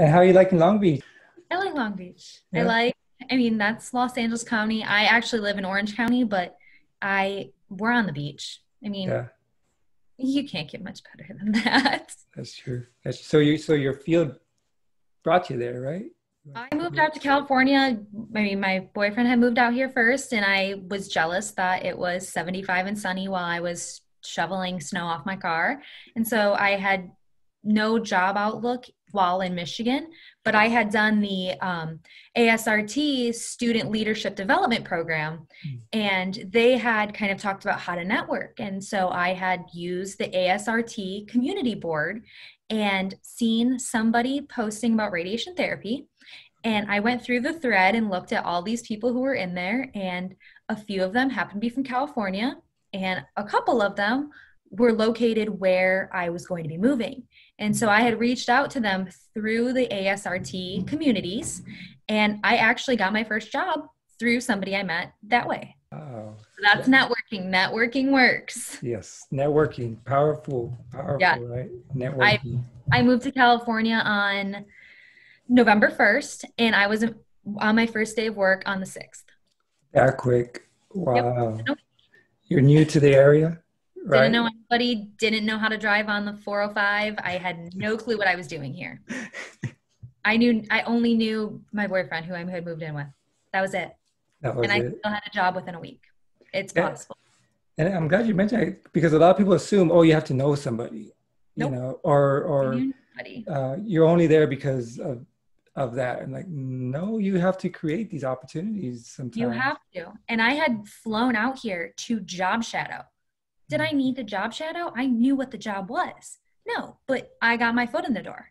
And how are you liking Long Beach? I like Long Beach. Yeah. I like, I mean, that's Los Angeles County. I actually live in Orange County, but I, we're on the beach. I mean, Yeah, you can't get much better than that. that's true. That's, so you so your field brought you there, right? I moved out to California. I mean, my boyfriend had moved out here first, and I was jealous that it was 75 and sunny while I was shoveling snow off my car. And so I had no job outlook while in Michigan, but I had done the um, ASRT Student Leadership Development Program, Mm. and they had kind of talked about how to network. And so I had used the ASRT community board and seen somebody posting about radiation therapy. And I went through the thread and looked at all these people who were in there, and a few of them happened to be from California, and a couple of them were located where I was going to be moving. And so I had reached out to them through the ASRT communities, and I actually got my first job through somebody I met that way. Wow. So that's networking. Networking works. Yes, networking, powerful, powerful, Yeah. right? Networking. I moved to California on November 1st, and I was on my first day of work on the 6th. that quick. Wow. Nope. You're new to the area, right? Didn't know anybody, didn't know how to drive on the 405. I had no clue what I was doing here. I knew, I only knew my boyfriend who I had moved in with. That was it. that was And I it. still had a job within a week. It's Yeah. possible. And I'm glad you mentioned it because a lot of people assume, oh, you have to know somebody, Nope. you know, or or uh, you're only there because of of that. And like, no, you have to create these opportunities sometimes. You have to. And I had flown out here to job shadow. Did I need to job shadow? I knew what the job was. No, but I got my foot in the door.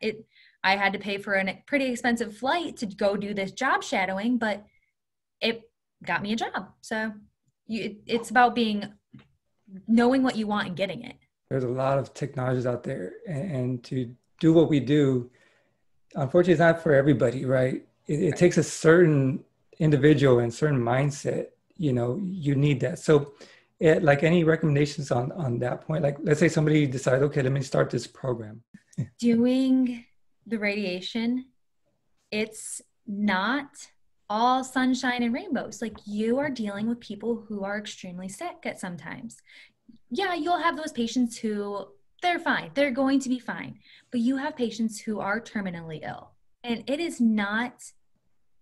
It, I had to pay for a pretty expensive flight to go do this job shadowing, but it got me a job. So you, it, it's about being knowing what you want and getting it. There's a lot of technologies out there, and, and to do what we do, unfortunately, it's not for everybody, right? It, it takes a certain individual and certain mindset. You know, you need that. So, like any recommendations on on that point, like let's say somebody decides, okay, let me start this program. doing the radiation, it's not all sunshine and rainbows. Like you are dealing with people who are extremely sick at sometimes. Yeah, you'll have those patients who they're fine. They're going to be fine. But you have patients who are terminally ill. And it is not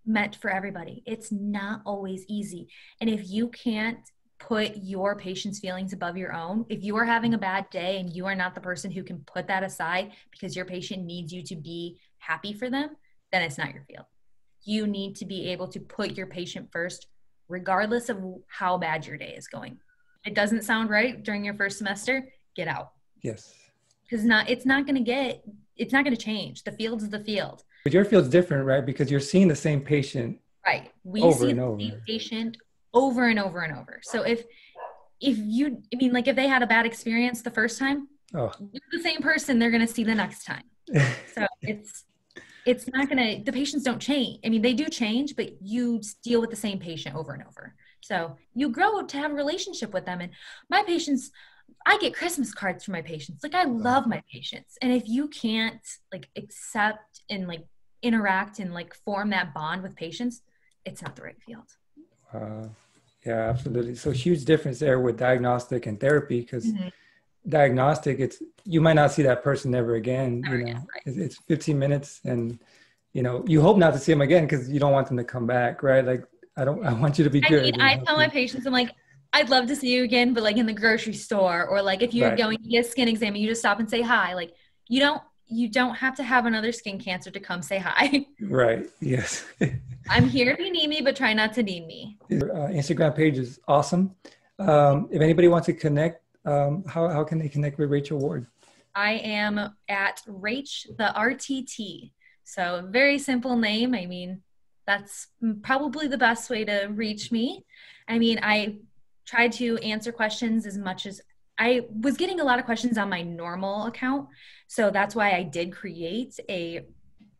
meant for everybody. It's not always easy. And if you can't put your patient's feelings above your own, if you are having a bad day and you are not the person who can put that aside because your patient needs you to be happy for them, then it's not your field. You need to be able to put your patient first, regardless of how bad your day is going. It doesn't sound right during your first semester, get out. Yes, Because not it's not gonna get it's not gonna change. The field is the field. but your field's different, right? Because you're seeing the same patient. Right. We Over see and the over. same patient over and over and over. So if if you I mean like if they had a bad experience the first time, Oh, you're the same person they're gonna see the next time. So it's it's not gonna the patients don't change. I mean they do change, but you deal with the same patient over and over. So you grow to have a relationship with them. And my patients, I get Christmas cards from my patients. Like I love my patients. And if you can't like accept and like interact and like form that bond with patients, it's not the right field. Uh, yeah, absolutely. So huge difference there with diagnostic and therapy because Mhm. diagnostic, it's you might not see that person ever again. Never you know, again, right. it's, it's 15 minutes, and you know you hope not to see them again because you don't want them to come back, right? Like I don't, I want you to be I good. mean, I tell my patients, I'm like, I'd love to see you again, but like in the grocery store or like if you're Right. going to get a skin exam, you just stop and say hi. Like you don't you don't have to have another skin cancer to come say hi. right. Yes. I'm here if you need me, but try not to need me. Your uh, Instagram page is awesome. Um, if anybody wants to connect, um, how how can they connect with Rachel Ward? I am at Rach the RTT. So very simple name. I mean, that's probably the best way to reach me. I mean, I try to answer questions as much as I was getting a lot of questions on my normal account. So that's why I did create a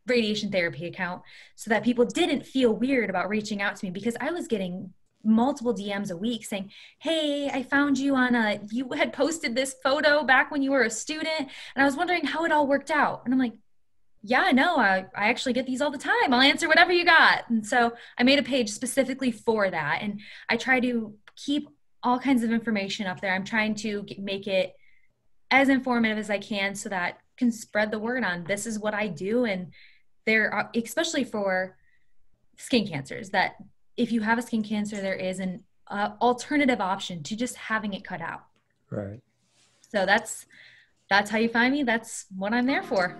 radiation therapy account so that people didn't feel weird about reaching out to me because I was getting multiple DMs a week saying, Hey, I found you on a, you had posted this photo back when you were a student. And I was wondering how it all worked out. And I'm like, yeah, no, I, I actually get these all the time. I'll answer whatever you got. And so I made a page specifically for that. And I try to keep all kinds of information up there. I'm trying to make it as informative as I can so that can spread the word on this is what I do. And there are, especially for skin cancers, that if you have a skin cancer, there is an uh, alternative option to just having it cut out. Right. So that's that's how you find me. That's what I'm there for.